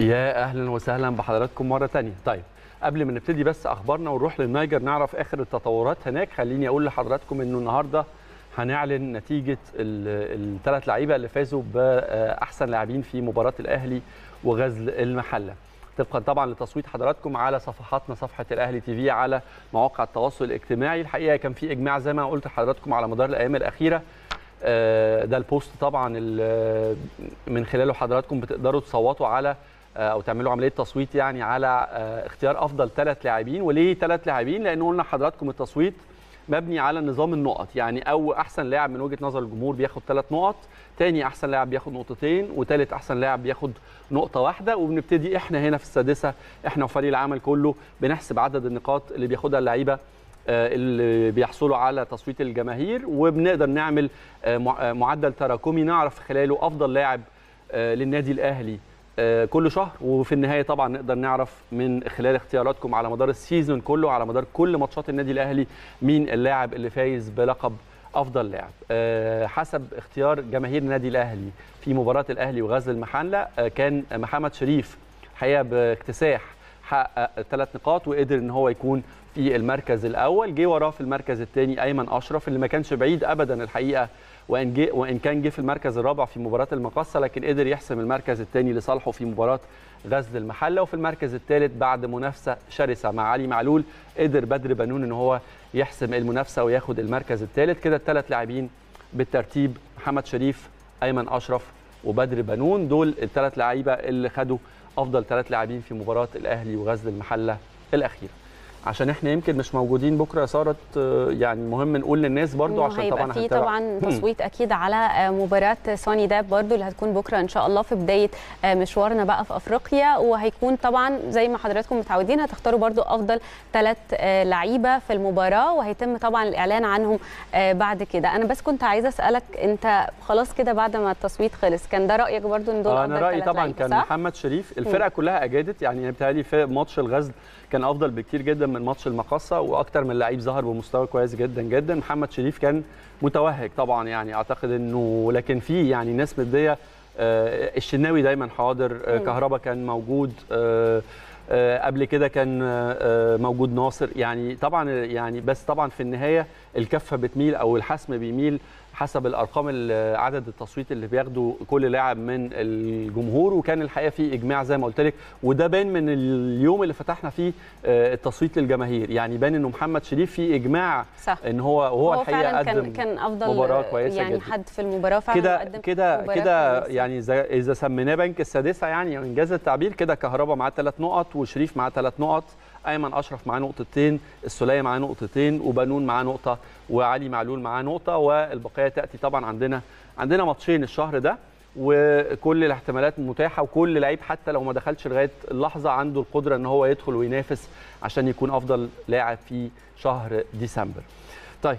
يا أهلا وسهلا بحضراتكم مرة تانية. طيب قبل ما نبتدي بس أخبارنا ونروح للنيجر نعرف آخر التطورات هناك. خليني أقول لحضراتكم إنه النهارده هنعلن نتيجة الثلاث لعيبة اللي فازوا بأحسن لاعبين في مباراة الأهلي وغزل المحلة. طبقا طبعا لتصويت حضراتكم على صفحاتنا صفحة الأهلي تي في على مواقع التواصل الاجتماعي. الحقيقة كان في إجماع زي ما قلت لحضراتكم على مدار الأيام الأخيرة. ده البوست طبعا من خلاله حضراتكم بتقدروا تصوتوا على أو تعملوا عملية تصويت يعني على اختيار أفضل ثلاث لاعبين. وليه ثلاث لاعبين؟ لأن قلنا لحضراتكم التصويت مبني على نظام النقط. يعني أو أحسن لاعب من وجهة نظر الجمهور بياخد ثلاث نقط تاني أحسن لاعب بياخد نقطتين وثالث أحسن لاعب بياخد نقطة واحدة. وبنبتدي إحنا هنا في السادسة إحنا وفريق العمل كله بنحسب عدد النقاط اللي بياخدها اللعيبة اللي بيحصلوا على تصويت الجماهير. وبنقدر نعمل معدل تراكمي نعرف خلاله أفضل لاعب للنادي الأهلي. كل شهر. وفي النهاية طبعا نقدر نعرف من خلال اختياراتكم على مدار ال season كله على مدار كل ماتشات النادي الأهلي مين اللاعب اللي فايز بلقب أفضل لاعب. حسب اختيار جماهير النادي الأهلي في مباراة الأهلي وغزل المحلة كان محمد شريف الحقيقة باكتساح حقق ثلاث نقاط وقدر إن هو يكون في المركز الأول. جه وراه في المركز الثاني أيمن أشرف اللي ما كانش بعيد ابدا الحقيقة وإن جه وإن كان جه في المركز الرابع في مباراة المقصه لكن قدر يحسم المركز الثاني لصالحه في مباراة غزل المحلة. وفي المركز الثالث بعد منافسة شرسة مع علي معلول قدر بدر بنون إن هو يحسم المنافسة وياخد المركز الثالث. كده الثلاث لاعبين بالترتيب محمد شريف أيمن أشرف وبدر بنون. دول الثلاث لعيبة اللي خدوا أفضل ثلاث لاعبين في مباراة الأهلي وغزل المحلة الأخيرة. عشان إحنا يمكن مش موجودين بكرة يا سارة يعني مهم نقول للناس برضو عشان طبعا في طبعا تصويت أكيد على مباراة سوني داب برضو اللي هتكون بكرة إن شاء الله في بداية مشوارنا بقى في أفريقيا. وهيكون طبعا زي ما حضراتكم متعودين هتختاروا برضو أفضل ثلاث لعيبة في المباراة. وهيتم طبعا الإعلان عنهم بعد كده. أنا بس كنت عايزة أسألك أنت خلاص كده بعد ما التصويت خلص كان ده رأيك برضو إن دول أنا رأيي طبعا كان؟ محمد شريف الفرقة كلها أجادت. يعني بتهيألي في ماتش الغزل كان أفضل بكتير جدا من ماتش المقصه وأكتر من لعيب ظهر بمستوى كويس جدا جدا. محمد شريف كان متوهج طبعا يعني أعتقد إنه لكن في يعني ناس مديه الشناوي دايما حاضر كهربا كان موجود قبل كده كان موجود ناصر. يعني طبعا يعني بس طبعا في النهاية الكفة بتميل أو الحسم بيميل حسب الأرقام عدد التصويت اللي بياخده كل لاعب من الجمهور وكان الحقيقة في إجماع زي ما قلت لك وده بان من اليوم اللي فتحنا فيه التصويت للجماهير يعني بان إنه محمد شريف في إجماع صح. إن هو هو, هو الحقيقة قدم كان, كان أفضل مباراة كويسة يعني جدا. حد في المباراة فعلا كده كده كده يعني اذا سميناه بنك السادسة يعني إنجاز التعبير كده كهربا معاه ثلاث نقط وشريف معاه ثلاث نقط أيمن أشرف معاه نقطتين السوليه معاه نقطتين وبنون معاه نقطة وعلي معلول معاه نقطة والبقية تأتي طبعا عندنا عندنا ماتشين الشهر ده وكل الاحتمالات متاحة وكل لعيب حتى لو ما دخلش لغاية اللحظة عنده القدرة إن هو يدخل وينافس عشان يكون أفضل لاعب في شهر ديسمبر. طيب